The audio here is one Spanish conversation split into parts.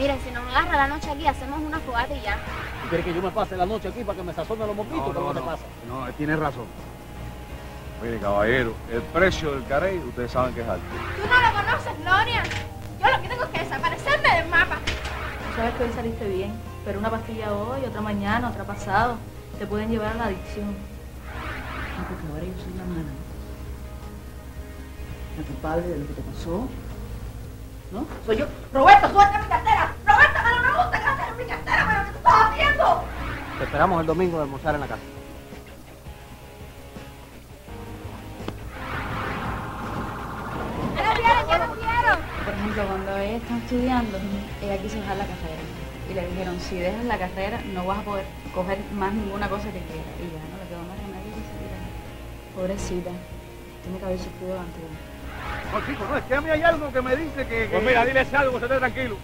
Miren, si nos agarra la noche aquí, hacemos una fogata y ya. ¿Tú quieres que yo me pase la noche aquí para que me sazone los moquitos? No, ¿Qué es lo no, que no, pasa? no, él tiene razón. Mire, caballero, el precio del carey, ustedes saben que es alto. Tú no lo conoces, Gloria. Yo lo que tengo es que desaparecerme del mapa. Tú sabes que hoy saliste bien, pero una pastilla hoy, otra mañana, otra pasado, te pueden llevar a la adicción. No, porque ahora yo soy la mala. La culpable de lo que te pasó. ¿No? Soy yo. Roberto, suelta esperamos el domingo de almorzar en la casa. Por ejemplo, cuando ella está estudiando, ella quiso dejar la carrera. Y le dijeron, si dejas la carrera, no vas a poder coger más ninguna cosa que quieras. Y ya no le quedó más remedio que seguir. Pobrecita, tiene que haber sufrido antes. No, chico, no, es que a mí hay algo que me dice que... Pues mira, dile ese algo, que se esté tranquilo.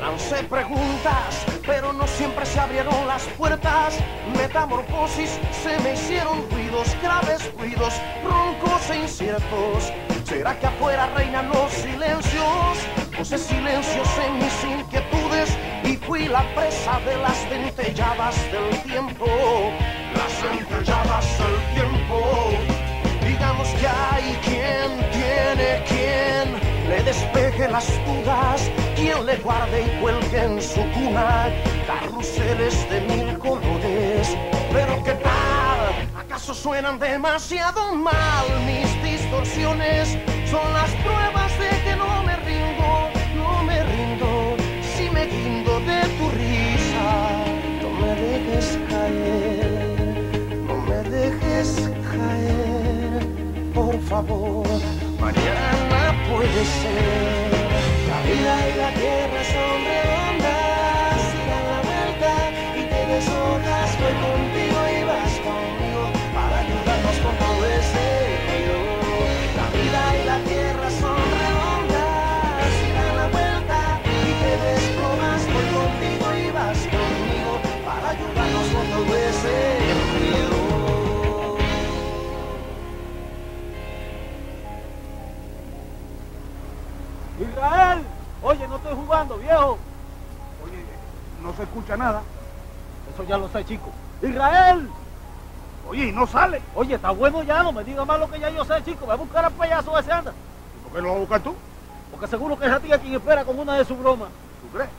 Lancé preguntas, pero no siempre se abrieron las puertas. Metamorfosis, se me hicieron ruidos, graves ruidos, roncos e inciertos. ¿Será que afuera reinan los silencios? Puse silencios en mis inquietudes y fui la presa de las centelladas del tiempo. Las centelladas del tiempo. Digamos que hay quien tiene quien le despeje las dudas, le guarde y cuelgue en su cuna carruseles de mil colores. Pero qué tal, acaso suenan demasiado mal mis distorsiones, son las pruebas de que no me rindo, no me rindo, si me guindo de tu risa, no me dejes caer, no me dejes caer, por favor, mañana puede ser. Vida y la tierra son Viejo. Oye, no se escucha nada. Eso ya lo sé, chico. ¡Israel! Oye, y no sale. Oye, está bueno ya, no me diga más lo que ya yo sé, chico. Voy a buscar al payaso ese anda. ¿Y por qué lo vas a buscar tú? Porque seguro que es a ti a quien espera con una de sus bromas. ¿Tú crees?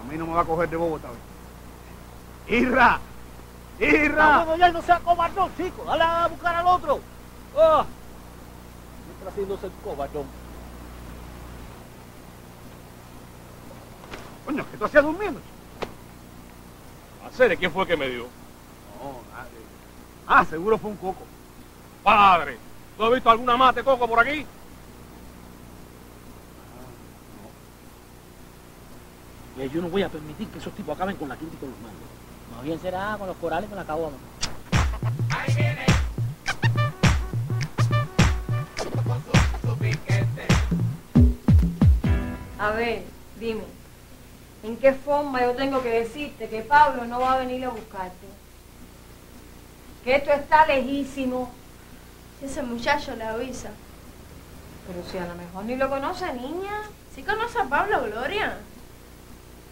A mí no me va a coger de bobo esta vez. ¡Irra! ¡Irra! bueno ya no sea cobardón, chico. Dale a buscar al otro. Ah. Mientras haciéndose el cobardón. Coño, que tú hacías durmiendo. Hacer, ¿quién fue el que me dio? No, nadie. Ah, seguro fue un coco. Padre, ¿tú has visto alguna mate coco por aquí? Y yo no voy a permitir que esos tipos acaben con la quinta y con los mandos. Más bien será con los corales y con la caguama. A ver, dime, ¿en qué forma yo tengo que decirte que Pablo no va a venir a buscarte? Que esto está lejísimo. Si ese muchacho le avisa. Pero si a lo mejor ni lo conoce, niña. ¿Sí conoce a Pablo, Gloria?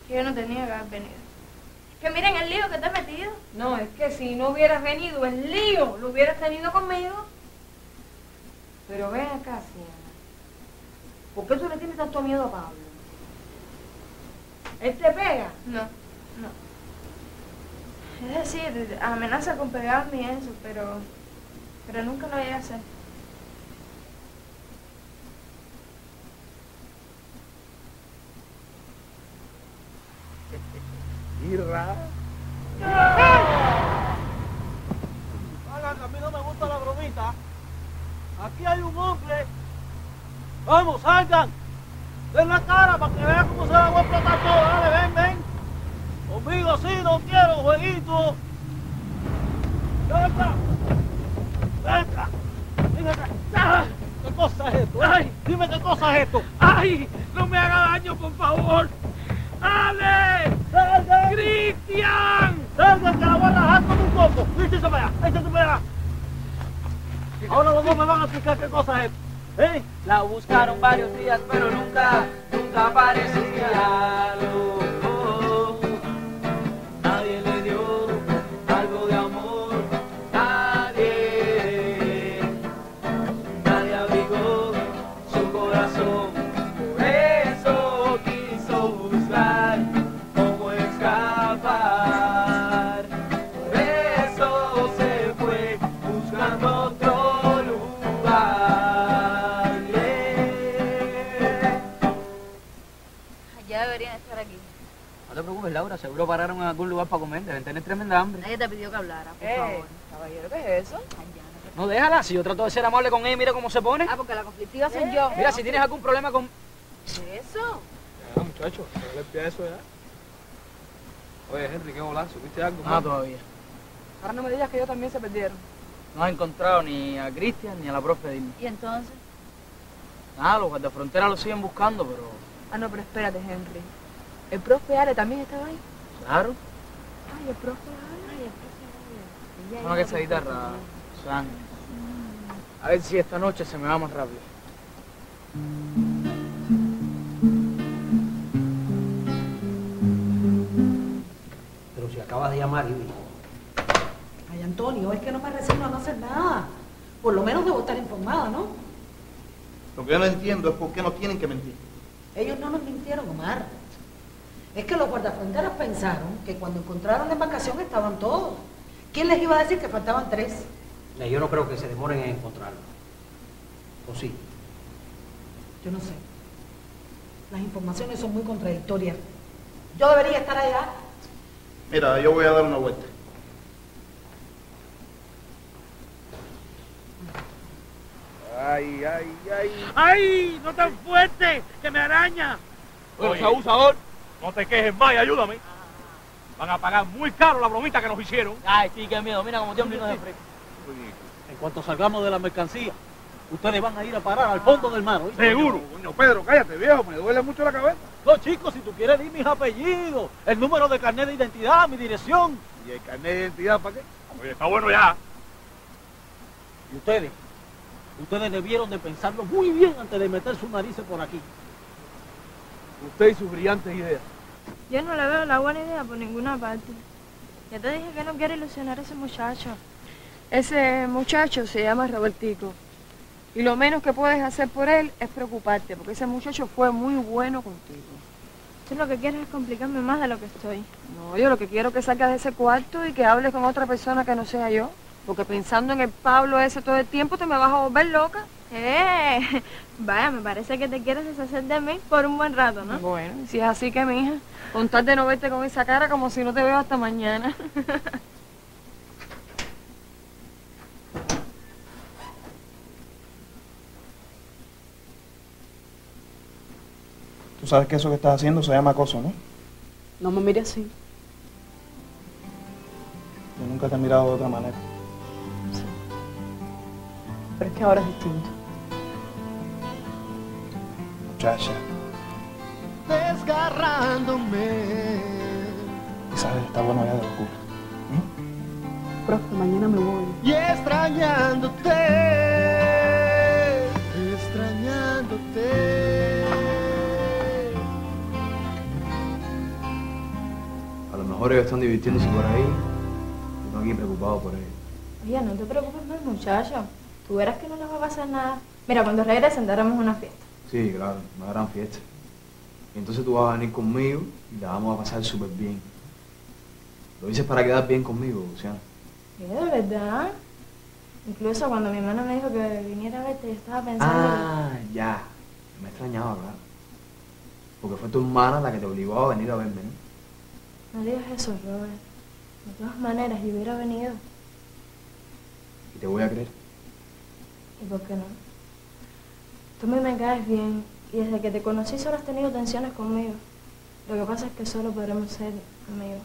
Que yo no tenía que haber venido. Que miren el lío que te he metido. No, es que si no hubieras venido el lío, lo hubieras tenido conmigo. Pero ven acá, Siena. ¿Por qué tú le tienes tanto miedo a Pablo? ¿Él te pega? No, no. Es decir, amenaza con pegarme y eso, pero. Pero nunca lo llega a hacer. Irra. Hagan, a mí no me gusta la bromita. Aquí hay un hombre. Vamos, salgan. Den la cara para que vean cómo se la voy a explotar todo. Dale, ven, ven. Conmigo sí, no quiero jueguito. Venga. Venga. Dime acá. Ah, ¿Qué cosa es esto? Ay, dime qué cosa es esto. ¡Ay! ¡No me haga daño, por favor! ¡Ale! ¡Salgan! ¡Cristian! ¡Salgan que la voy a rajar como un coco! ¡Échate para allá! ¡Échate para allá! Ahora los dos me van a explicar qué cosa es esto. ¿Eh? La buscaron varios días, pero nunca, nunca aparecía. Ya deberían estar aquí. No te preocupes, Laura, seguro pararon en algún lugar para comer, deben tener tremenda hambre. Nadie te pidió que hablara, por Eh, favor. caballero, ¿qué es eso? Ay, ya, no te- No, déjala, si yo trato de ser amable con ella, mira cómo se pone. Ah, porque la conflictiva soy yo. Mira, si tienes algún problema con... ¿Eso? Ya, muchacho, no le pida eso ya. Oye, Henry, ¿qué volá? ¿Supiste algo? Ah, todavía. Ahora no me digas que ellos también se perdieron. No has encontrado ni a Cristian ni a la profe Dilma. ¿Y entonces? Nada, los guardiafronteras lo siguen buscando, pero... Ah, no, pero espérate, Henry. ¿El profe Ale también estaba ahí? Claro. Ay, el profe Ale. Ay, el profe Ale. Ya, que esa guitarra. Susana. A ver si esta noche se me va más rápido. Pero si acabas de llamar, Ivy. Ay, Antonio, es que no me resigno a no hacer nada. Por lo menos debo estar informada, ¿no? Lo que yo no entiendo es por qué no tienen que mentir. Ellos no nos mintieron, Omar. Es que los guardafronteras pensaron que cuando encontraron la embarcación estaban todos. ¿Quién les iba a decir que faltaban tres? Yo no creo que se demoren en encontrarlo. ¿O sí? Yo no sé. Las informaciones son muy contradictorias. Yo debería estar allá. Mira, yo voy a dar una vuelta. Ay, ay, ay. ¡Ay! ¡No tan fuerte! ¡Que me araña! Oye, abusador, no te quejes más y ayúdame. Van a pagar muy caro la bromita que nos hicieron. Ay, sí, qué miedo. Mira cómo tiembla y no se fresco. En cuanto salgamos de la mercancía, ustedes van a ir a parar al fondo del mar, ¿oíste? Seguro. Coño, Pedro, cállate, viejo, me duele mucho la cabeza. No, chicos, si tú quieres, di mis apellidos, el número de carnet de identidad, mi dirección. ¿Y el carnet de identidad para qué? Oye, está bueno ya. Y ustedes, ustedes debieron de pensarlo muy bien antes de meter sus narices por aquí. Usted y sus brillantes ideas. Yo no le veo la buena idea por ninguna parte. Ya te dije que no quiero ilusionar a ese muchacho. Ese muchacho se llama Robertico. Y lo menos que puedes hacer por él es preocuparte, porque ese muchacho fue muy bueno contigo. Tú lo que quieres es complicarme más de lo que estoy. No, yo lo que quiero es que salgas de ese cuarto y que hables con otra persona que no sea yo. Porque pensando en el Pablo ese todo el tiempo te me vas a volver loca. ¡Eh! Vaya, me parece que te quieres deshacer de mí por un buen rato, ¿no? Bueno, si es así que mi hija, con tal de no verte con esa cara como si no te veo hasta mañana. Tú sabes que eso que estás haciendo se llama acoso, ¿no? No me mires así. Yo nunca te he mirado de otra manera. Pero es que ahora es distinto. Muchacha, Desgarrándome. y sabes, está bueno ya de locura. Profe, mañana me voy. Y extrañándote. Extrañándote. A lo mejor ellos están divirtiéndose por ahí. Yo aquí preocupado por ellos. Oye, no te preocupes más, muchacho. Tú verás que no les va a pasar nada. Mira, cuando regresen daremos una fiesta. Sí, claro, una gran fiesta. Y entonces tú vas a venir conmigo y la vamos a pasar súper bien. Lo dices para quedar bien conmigo, Luciana. ¿Qué, de verdad? Incluso cuando mi hermana me dijo que viniera a verte, yo estaba pensando... Ah, ya. Me extrañaba, claro. Porque fue tu hermana la que te obligó a venir a verme, ¿no? No digas eso, Robert. De todas maneras, yo hubiera venido. Y te voy a creer. ¿Y por qué no? Tú mí me caes bien y desde que te conocí solo has tenido tensiones conmigo. Lo que pasa es que solo podremos ser amigos.